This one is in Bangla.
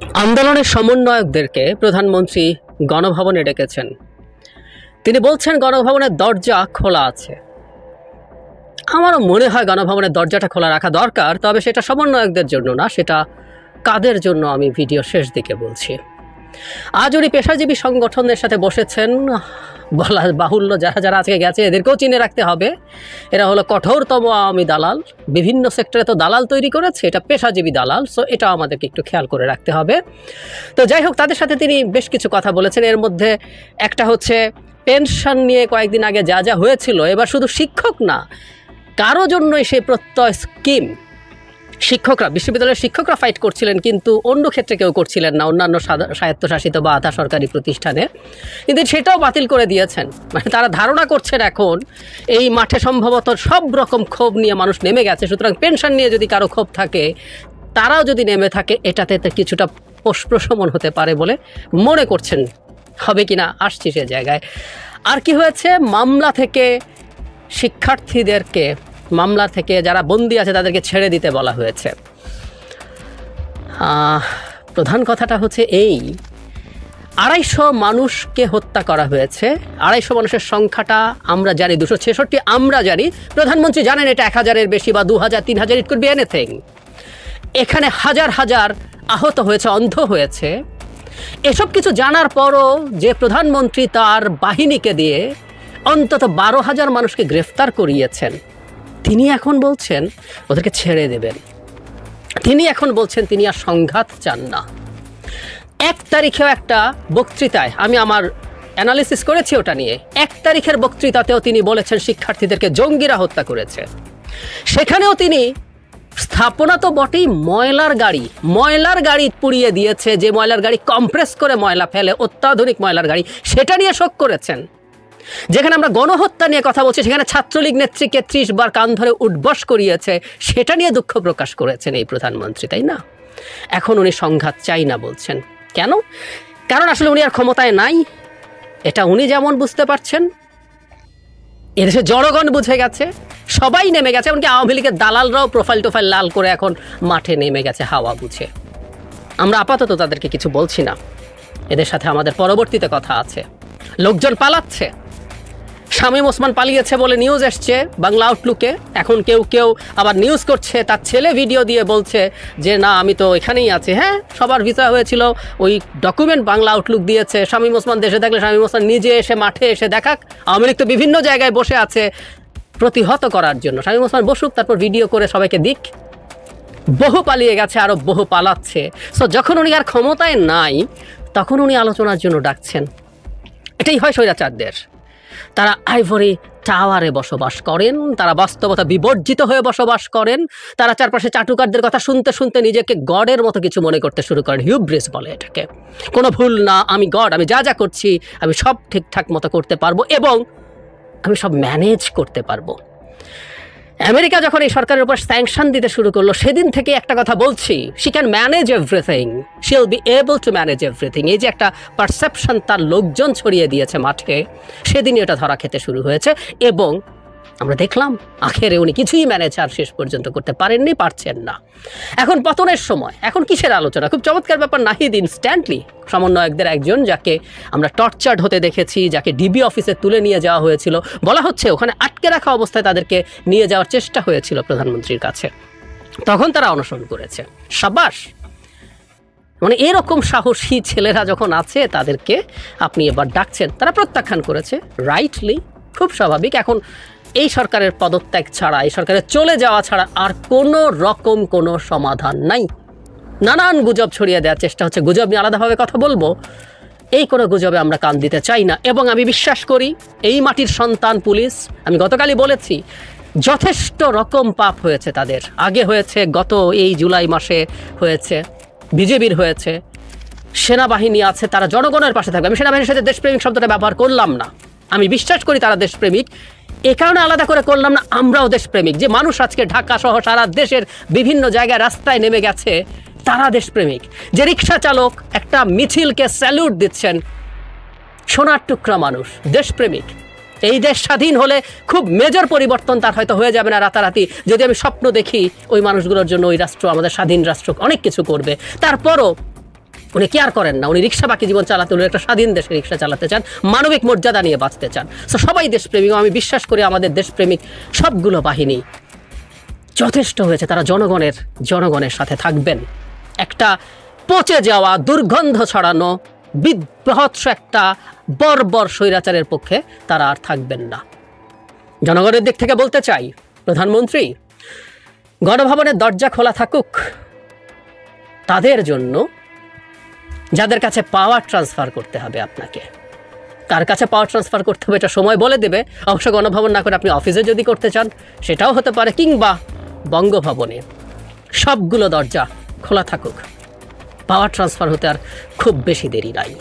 আন্দোলনের সমন্বয়কদেরকে প্রধানমন্ত্রী গণভবনে ডেকেছেন। তিনি বলছেন, গণভবনের দরজা খোলা আছে। আমারও মনে হয় গণভবনের দরজাটা খোলা রাখা দরকার, তবে সেটা সমন্বয়কদের জন্য না, সেটা কাদের জন্য আমি ভিডিও শেষ দিকে বলছি। আজ উনি পেশাজীবী সংগঠনের সাথে বসেছেন। বলা বাহুল্য যারা যারা আজকে গেছে, এদেরকেও চিনে রাখতে হবে। এরা হলো কঠোরতম আওয়ামী দালাল। বিভিন্ন সেক্টরে তো দালাল তৈরি করেছে, এটা পেশাজীবী দালাল সো এটা আমাদেরকে একটু খেয়াল করে রাখতে হবে। তো যাই হোক, তাদের সাথে তিনি বেশ কিছু কথা বলেছেন। এর মধ্যে একটা হচ্ছে, পেনশন নিয়ে কয়েকদিন আগে যা যা হয়েছিল, এবার শুধু শিক্ষক না, কারও জন্যই সেই প্রত্যয় স্কিম শিক্ষকরা, বিশ্ববিদ্যালয়ের শিক্ষকরা ফাইট করছিলেন, কিন্তু অন্য ক্ষেত্রে কেউ করছিলেন না। অন্যান্য স্বায়ত্তশাসিত বা আধা সরকারি প্রতিষ্ঠানে কিন্তু সেটাও বাতিল করে দিয়েছেন। মানে তারা ধারণা করছেন এখন, এই মাঠে সম্ভবত সব রকম ক্ষোভ নিয়ে মানুষ নেমে গেছে। সুতরাং পেনশন নিয়ে যদি কারও ক্ষোভ থাকে, তারাও যদি নেমে থাকে, এটাতে কিছুটা প্রশমন হতে পারে বলে মনে করছেন। হবে কি না আসছি সে জায়গায়। আর কি হয়েছে? মামলা থেকে শিক্ষার্থীদেরকে মামলা থেকে যারা বন্দি আছে তাদেরকে ছেড়ে দিতে বলা হয়েছে। প্রধান কথাটা হচ্ছে এই, আড়াইশো মানুষকে হত্যা করা হয়েছে। আড়াইশো মানুষের সংখ্যাটা আমরা জানি, দুশো ছেষট্টি আমরা জানি। প্রধানমন্ত্রী জানেন এটা এক হাজারের বেশি বা দু হাজার তিন হাজার ইট কুড বি এনিথিং। এখানে হাজার হাজার আহত হয়েছে, অন্ধ হয়েছে। এসব কিছু জানার পরও যে প্রধানমন্ত্রী তার বাহিনীকে দিয়ে অন্তত বারো হাজার মানুষকে গ্রেফতার করিয়েছেন তিনি এখন বলছেন, ওদেরকে ছেড়ে দেবেন। তিনি এখন বলছেন, তিনি আর সংঘাত চান না। এক তারিখেও একটা বক্তৃতায়, আমি আমার অ্যানালিসিস করেছি ওটা নিয়ে, এক তারিখের বক্তৃতাতেও তিনি বলেছেন, শিক্ষার্থীদেরকে জঙ্গিরা হত্যা করেছে। সেখানেও তিনি, স্থাপনা তো বটেই, ময়লার গাড়ি ময়লার গাড়ি পুড়িয়ে দিয়েছে, যে ময়লার গাড়ি কম্প্রেস করে ময়লা ফেলে, অত্যাধুনিক ময়লার গাড়ি, সেটা নিয়ে শোক করেছেন। যেখানে আমরা গণহত্যা নিয়ে কথা বলছি, সেখানে ছাত্রলীগ নেত্রীকে ত্রিশ বার কান ধরে উঠবস করিয়েছে, সেটা নিয়ে দুঃখ প্রকাশ করেছেন এই প্রধানমন্ত্রী, তাই না? এখন উনি সংঘাত চাই না বলছেন। কেন? কারণ আসলে উনি আর ক্ষমতায় নাই। এটা উনি যেমন বুঝতে পারছেন, এদেশে জনগণ বুঝে গেছে, সবাই নেমে গেছে, এমনকি আওয়ামী লীগের দালালরাও প্রোফাইল টোফাইল লাল করে এখন মাঠে নেমে গেছে, হাওয়া বুঝে। আমরা আপাতত তাদেরকে কিছু বলছি না। এদের সাথে আমাদের পরবর্তীতে কথা আছে। লোকজন পালাচ্ছে। শামীম ওসমান পালিয়েছে বলে নিউজ এসছে বাংলা আউটলুকে এখন কেউ কেউ আবার নিউজ করছে, তার ছেলে ভিডিও দিয়ে বলছে যে, না, আমি তো এখানেই আছি। হ্যাঁ সবার ভিসা হয়েছিল, ওই ডকুমেন্ট বাংলা আউটলুক দিয়েছে। শামীম ওসমান দেশে থাকলে শামীম ওসমান নিজে এসে, মাঠে এসে দেখাক। আওয়ামী তো বিভিন্ন জায়গায় বসে আছে প্রতিহত করার জন্য। শামীম ওসমান বসুক, তারপর ভিডিও করে সবাইকে দিক। বহু পালিয়ে গেছে আরও বহু পালাচ্ছে। সো যখন উনি আর ক্ষমতায় নাই, তখন উনি আলোচনার জন্য ডাকছেন। এটাই হয় স্বৈরাচারদের। তারা আইভরি টাওয়ারে বসবাস করেন, তারা বাস্তবতা বিবর্জিত হয়ে বসবাস করেন, তারা চারপাশে চাটুকারদের কথা শুনতে শুনতে নিজেকে গডের মতো কিছু মনে করতে শুরু করেন হিউব্রিস বলে এটাকে। কোনো ভুল না, আমি গড, আমি যা যা করছি, আমি সব ঠিকঠাক মতো করতে পারব এবং আমি সব ম্যানেজ করতে পারব। আমেরিকা যখন এই সরকারের উপর স্যাংশন দিতে শুরু করল, সেদিন থেকে একটা কথা বলছি she can manage everything she will be able to manage everything এই যে একটা পারসেপশন তার লোকজন ছড়িয়ে দিয়েছে মাঠে সেদিনই এটা ধরা খেতে শুরু হয়েছে এবং আমরা দেখলাম, আখেরে উনি কিছুই ম্যানেজ আর শেষ পর্যন্ত করতে পারেননি, পারছেন না। এখন পতনের সময়, এখন কিসের আলোচনা? খুব চমৎকার ব্যাপার, নাহিদ ইনস্ট্যান্টলি সমন্বয়কদের একজন যাকে আমরা টর্চার্ড হতে দেখেছি, যাকে ডিবি অফিসে তুলে নিয়ে যাওয়া হয়েছিল। বলা হচ্ছে ওখানে আটকে রাখা অবস্থায় তাদেরকে নিয়ে যাওয়ার চেষ্টা হয়েছিল প্রধানমন্ত্রীর কাছে। তখন তারা অনশন করেছে। সাবাস! মানে এরকম সাহসী ছেলেরা যখন আছে, তাদেরকে আপনি এবার ডাকছেন। তারা প্রত্যাখ্যান করেছে রাইটলি খুব স্বাভাবিক। এখন এই সরকারের পদত্যাগ ছাড়া, এই সরকারের চলে যাওয়া ছাড়া আর কোনো রকম কোনো সমাধান নাই। নানান গুজব ছড়িয়ে দেওয়ার চেষ্টা হচ্ছে। গুজব নিয়ে আলাদাভাবে কথা বলব। এই কোনো গুজবে আমরা কান দিতে চাই না। এবং আমি বিশ্বাস করি, এই মাটির সন্তান পুলিশ, আমি গতকালই বলেছি, যথেষ্ট রকম পাপ হয়েছে তাদের। আগে হয়েছে, গত এই জুলাই মাসে হয়েছে, বিজেপির হয়েছে, সেনাবাহিনী আছে, তারা জনগণের পাশে থাকবে। আমি সেনাবাহিনীর সাথে দেশপ্রেমিক শব্দটা ব্যবহার করলাম না। আমি বিশ্বাস করি তারা দেশপ্রেমিক। এ কারণে আলাদা করে করলাম না, আমরাও দেশপ্রেমিক। যে মানুষ আজকে ঢাকা সহ সারা দেশের বিভিন্ন জায়গায় রাস্তায় নেমে গেছে, তারা দেশপ্রেমিক। যে রিক্সা চালক একটা মিছিলকে স্যালুট দিচ্ছেন, সোনার টুকরা মানুষ, দেশপ্রেমিক। এই দেশ স্বাধীন হলে খুব মেজর পরিবর্তন তার হয়তো হয়ে যাবে না রাতারাতি। যদি আমি স্বপ্ন দেখি, ওই মানুষগুলোর জন্য ওই রাষ্ট্র আমাদের স্বাধীন রাষ্ট্র অনেক কিছু করবে। তারপরও উনি কেয়ার করেন না। উনি রিক্সা বাকি জীবন চালাতে উনি একটা স্বাধীন দেশে রিক্সা চালাতে চান, মানবিক মর্যাদা নিয়ে বাঁচতে চান। সো সবাই দেশপ্রেমিক আমি বিশ্বাস করি আমাদের দেশপ্রেমিক সবগুলো বাহিনী যথেষ্ট হয়েছে। তারা জনগণের জনগণের সাথে থাকবেন। একটা পচে যাওয়া, দুর্গন্ধ ছড়ানো বিভৎস একটা বর্বর স্বৈরাচারের পক্ষে তারা আর থাকবেন না। জনগণের দিক থেকে বলতে চাই, প্রধানমন্ত্রী, গণভবনের দরজা খোলা থাকুক। তাদের জন্য যাদের কাছে পাওয়ার ট্রান্সফার করতে হবে আপনাকে। কার কাছে পাওয়ার ট্রান্সফার করতে হবে এটা সময় বলে দেবে। অবশ্য গণভবন না করে আপনি অফিসে যদি করতে চান, সেটাও হতে পারে কিংবা বঙ্গভবনে। সবগুলো দরজা খোলা থাকুক। পাওয়ার ট্রান্সফার হতে আর খুব বেশি দেরি নাই।